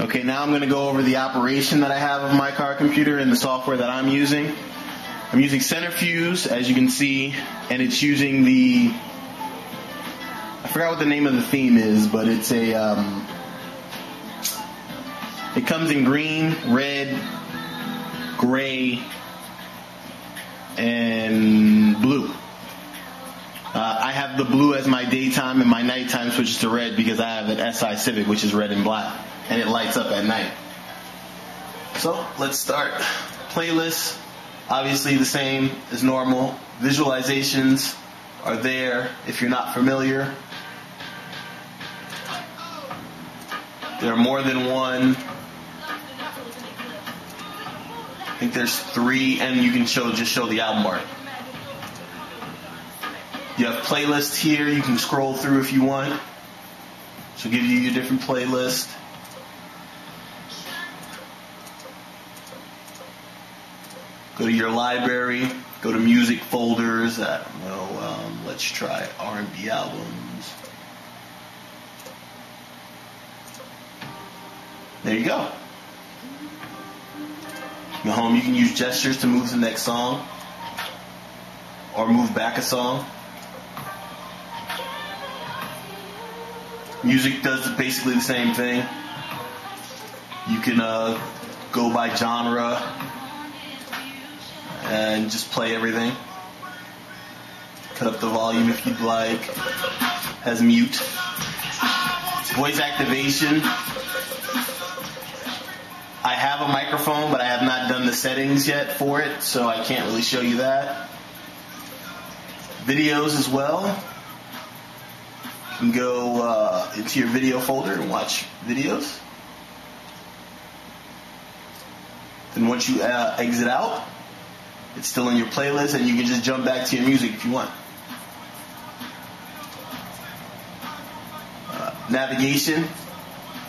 Okay, now I'm going to go over the operation that I have of my car computer and the software that I'm using. I'm using Centrafuse, as you can see, and it's using the. I forgot what the name of the theme is, but it's a. Um, it comes in green, red, gray, and blue. Uh, I have the blue as my daytime and my nighttime switches to red because I have an SI Civic, which is red and black, and it lights up at night. So let's start. Playlist, obviously the same as normal. Visualizations are there if you're not familiar. There are more than one. I think there's three, and you can show just show the album art. You have playlists here. You can scroll through if you want. She'll give you your different playlist. Go to your library. Go to music folders. I don't know. Um, let's try R&B albums. There you go. Go home. You can use gestures to move to the next song or move back a song. Music does basically the same thing. You can uh, go by genre and just play everything. Cut up the volume if you'd like. Has mute. Voice activation. I have a microphone, but I have not done the settings yet for it, so I can't really show you that. Videos as well. You can go uh, into your video folder and watch videos. Then once you uh, exit out, it's still in your playlist, and you can just jump back to your music if you want. Uh, navigation.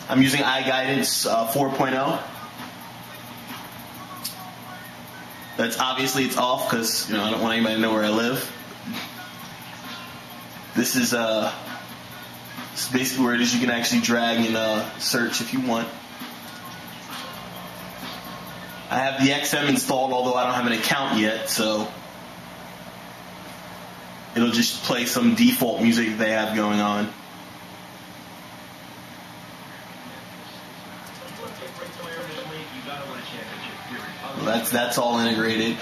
I'm using iGuidance uh, 4.0. That's obviously it's off because you know I don't want anybody to know where I live. This is uh, is basically where it is. You can actually drag and uh, search if you want. I have the XM installed, although I don't have an account yet, so it'll just play some default music they have going on. Well, that's that's all integrated.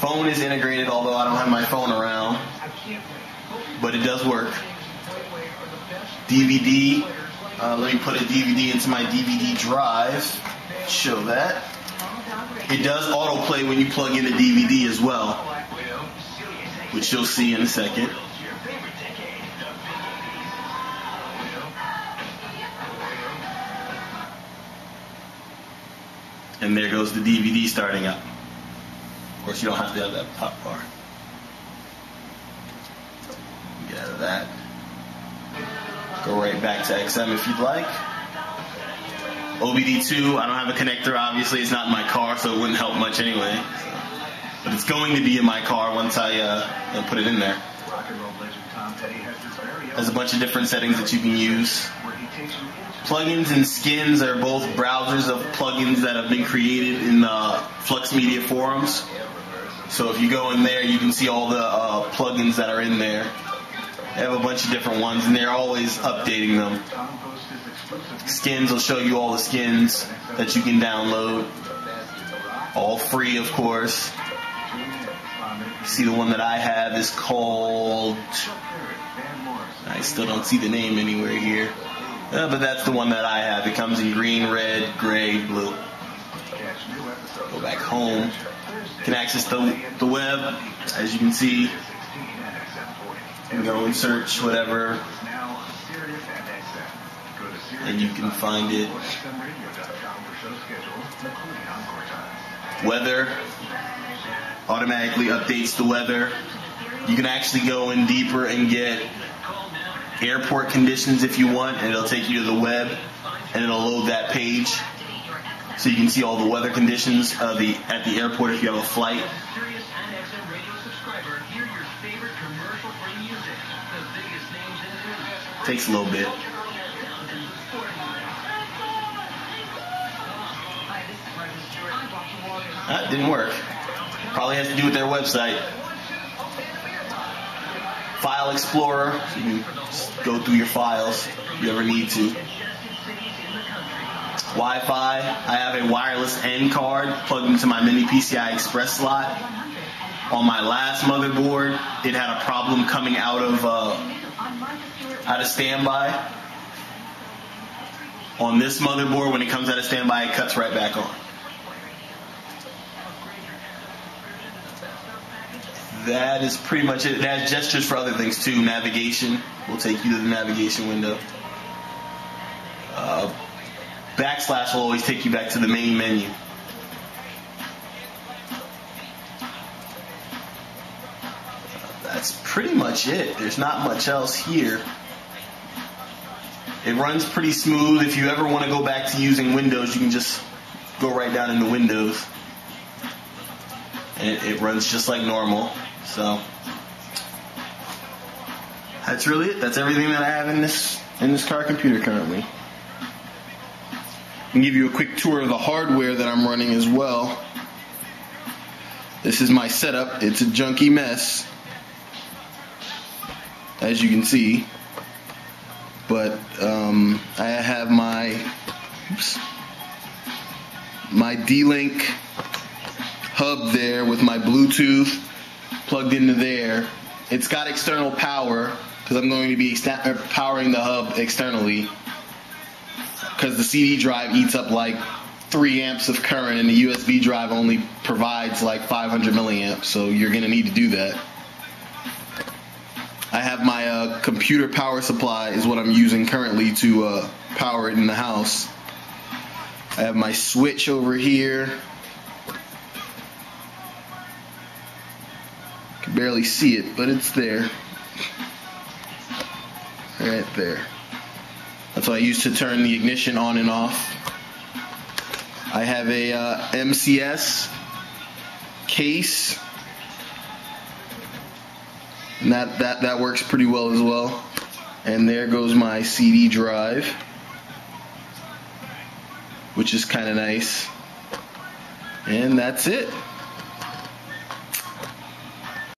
Phone is integrated, although I don't have my phone around, but it does work. DVD. Uh, let me put a DVD into my DVD drive. Show that. It does autoplay when you plug in a DVD as well, which you'll see in a second. And there goes the DVD starting up. Of course, you don't have to have that pop bar. Get out of that. Go right back to XM if you'd like. OBD2, I don't have a connector, obviously. It's not in my car, so it wouldn't help much anyway. So. But it's going to be in my car once I uh, put it in there. There's a bunch of different settings that you can use. Plugins and skins are both browsers of plugins that have been created in the Flux Media forums. So if you go in there, you can see all the uh, plugins that are in there. They have a bunch of different ones, and they're always updating them. Skins will show you all the skins that you can download. All free, of course. See, the one that I have is called. I still don't see the name anywhere here. Uh, but that's the one that I have. It comes in green, red, gray, blue. Go back home. Can access the, the web, as you can see. You go and search whatever, and you can find it. Weather automatically updates the weather. You can actually go in deeper and get airport conditions if you want, and it'll take you to the web, and it'll load that page, so you can see all the weather conditions uh, the at the airport if you have a flight. takes a little bit. That didn't work. Probably has to do with their website. File Explorer, you can go through your files if you ever need to. Wi Fi, I have a wireless N card plugged into my mini PCI Express slot. On my last motherboard, it had a problem coming out of uh, out of standby. On this motherboard, when it comes out of standby, it cuts right back on. That is pretty much it. Has gestures for other things too. Navigation will take you to the navigation window. Uh, backslash will always take you back to the main menu. That's pretty much it. There's not much else here. It runs pretty smooth. If you ever want to go back to using Windows, you can just go right down into Windows. And it, it runs just like normal. So that's really it. That's everything that I have in this in this car computer currently. I can give you a quick tour of the hardware that I'm running as well. This is my setup. It's a junky mess, as you can see. But um, I have my oops, my D-Link hub there with my Bluetooth plugged into there. It's got external power because I'm going to be er, powering the hub externally because the CD drive eats up like 3 amps of current and the USB drive only provides like 500 milliamps, so you're going to need to do that. I have my uh, computer power supply is what I'm using currently to uh, power it in the house. I have my switch over here can barely see it, but it's there. Right there. That's what I use to turn the ignition on and off. I have a uh, MCS case. And that, that, that works pretty well as well. And there goes my CD drive, which is kind of nice. And that's it.